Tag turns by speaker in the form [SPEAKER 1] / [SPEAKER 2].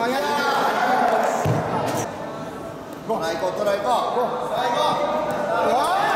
[SPEAKER 1] トライ行こうトライ行こう最後